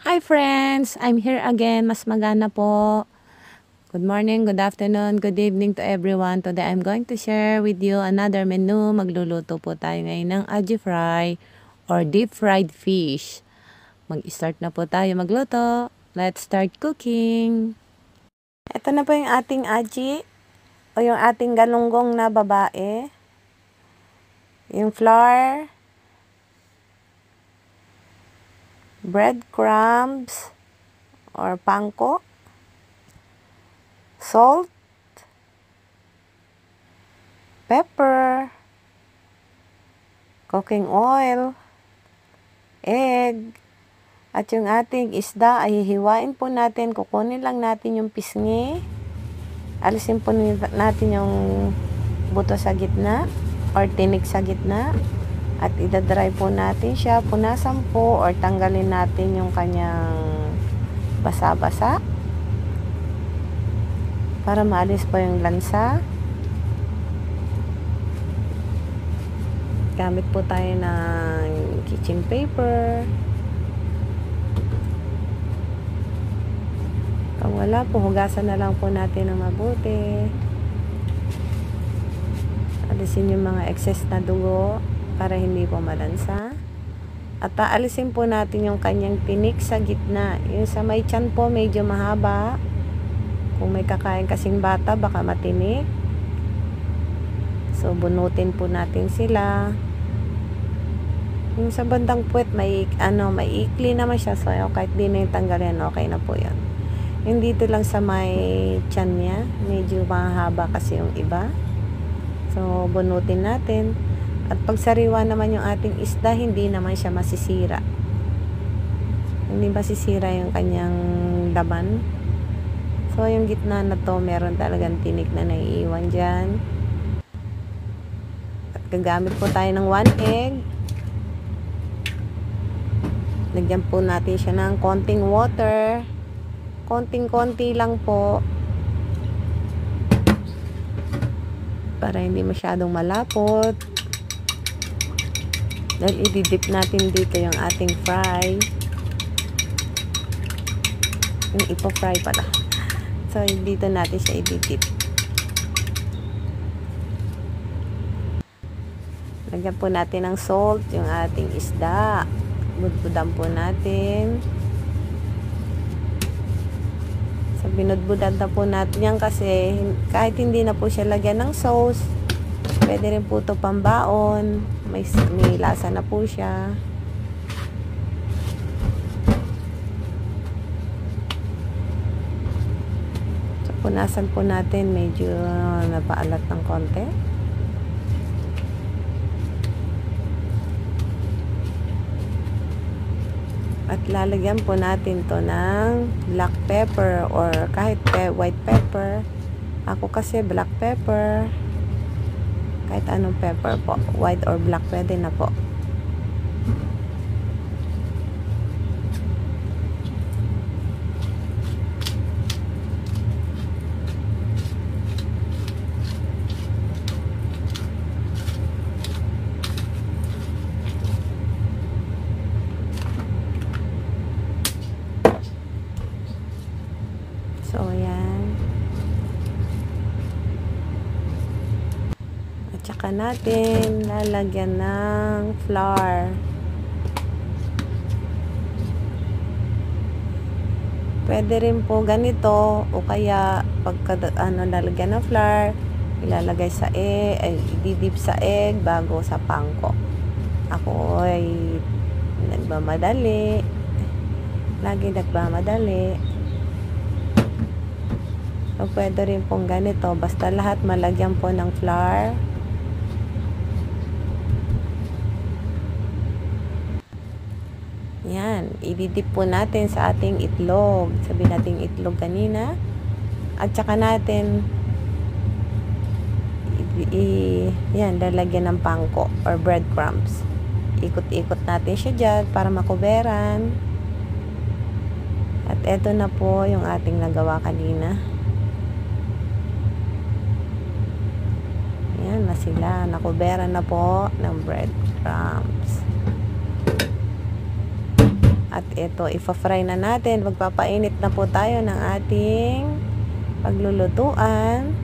Hi friends! I'm here again. Mas magana po. Good morning, good afternoon, good evening to everyone. Today I'm going to share with you another menu. Magluluto po tayo ngayon ng aji fry or deep fried fish. Mag-start na po tayo magluto. Let's start cooking. Ito na po yung ating aji o yung ating galunggong na babae. Yung flour, breadcrumbs or panko, salt, pepper, cooking oil, egg, at yung ating isda ay hihiwain po natin, kukunin lang natin yung pisngi, alisin po natin yung buto sa gitna or tinik sa gitna, at idadry po natin siya, punasan po or tanggalin natin yung kanyang basa-basa para maalis po yung lansa. Gamit po tayo ng kitchen paper. Kung wala po, hugasan na lang po natin ng mabuti. Alisin yung mga excess na dugo para hindi po malansa. At aalisin po natin yung kanyang tinik sa gitna. Yung sa may tiyan po medyo mahaba. Kung may kakain kasing bata, baka matinik. So, bunutin po natin sila. Yung sa bandang puwet, may, ano, may ikli naman siya. So, kahit di na yung tanggalin, okay na po yan. Yung dito lang sa may tiyan niya, medyo mahaba kasi yung iba. So, bunutin natin. At pag sariwa naman yung ating isda, hindi naman siya masisira. Hindi masisira yung kanyang laman. So, yung gitna na to, meron talagang tinik na naiiwan dyan. At gagamit po tayo ng 1 egg. Lagyan po natin siya ng konting water. Konting-konti lang po. Para hindi masyadong malapot. Dahil ididip natin dito yung ating fry. Yung ipo-fry pala. So, dito natin siya ididip. Lagyan po natin ng salt, yung ating isda. Budbudan po natin. So, binudbudan na po natin yan kasi kahit hindi na po siya lagyan ng sauce, pwede rin po ito pambaon. May, may lasa na po siya. So, punasan po natin. Medyo napaalat ng konti. At lalagyan po natin to ng black pepper or kahit pe white pepper. Ako kasi black pepper. Kahit anong pepper po. White or black pwede na po. So, ayan. At saka natin lalagyan ng flour. Pwede rin po ganito o kaya pagka ano lalagyan ng flour, ilalagay sa egg, ay didip sa egg bago sa pangko. Ako ay nagmamadali. Lagi nagmamadali. So, pwede rin pong ganito. Basta lahat malagyan po ng flour. Yan. Ididip po natin sa ating itlog. Sabi natin itlog kanina. At saka natin i, yan, lalagyan ng pangko or breadcrumbs. Ikot-ikot natin siya dyan para makuberan. At eto na po yung ating nagawa kanina. Yan na sila. Nakubera na po ng breadcrumbs. At ito, ipa-fry na natin. Magpapainit na po tayo ng ating paglulutuan.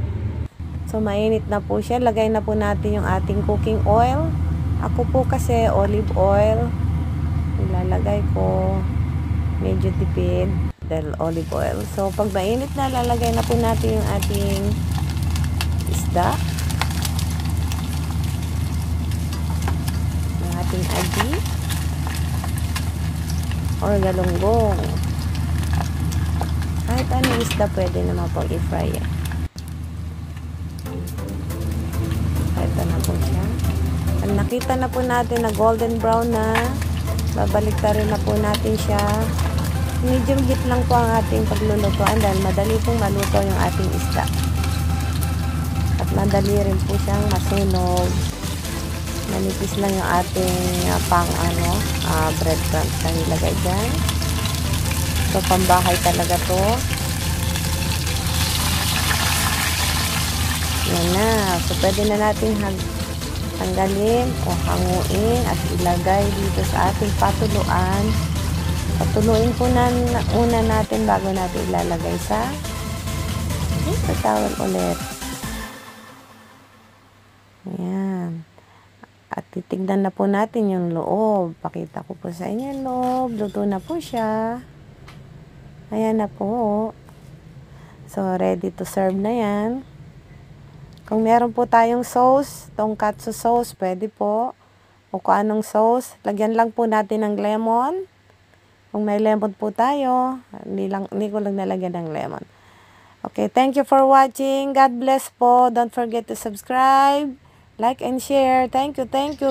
So, mainit na po siya. Lagay na po natin yung ating cooking oil. Ako po kasi olive oil. Ilalagay ko. Medyo tipid dahil olive oil. So, pag mainit na, lalagay na po natin yung ating isda. Yung ating agi. Or galunggong. Kahit ano isda, pwede naman po i-fry eh. Ito na po siya. Ang nakita na po natin na golden brown na, babalik rin na po natin siya. Medium heat lang po ang ating paglulutuan dahil madali pong maluto yung ating isda. At madali rin po siyang masunog. Manipis lang yung ating uh, pang ano, uh, breadcrumbs na nilagay dyan. So, pambahay talaga to. Yan na. So, pwede na natin hag tanggalin o hanguin at ilagay dito sa ating patuluan. Patuluin po na, na una natin bago natin ilalagay sa sa towel ulit. Ayan. At titignan na po natin yung loob. Pakita ko po sa inyo yung loob. Luto na po siya. Ayan na po. So, ready to serve na yan. Kung meron po tayong sauce, tonkatsu sauce, pwede po. O kung anong sauce, lagyan lang po natin ng lemon. Kung may lemon po tayo, hindi, lang, hindi ko lang nalagyan ng lemon. Okay, thank you for watching. God bless po. Don't forget to subscribe, like, and share. Thank you, thank you.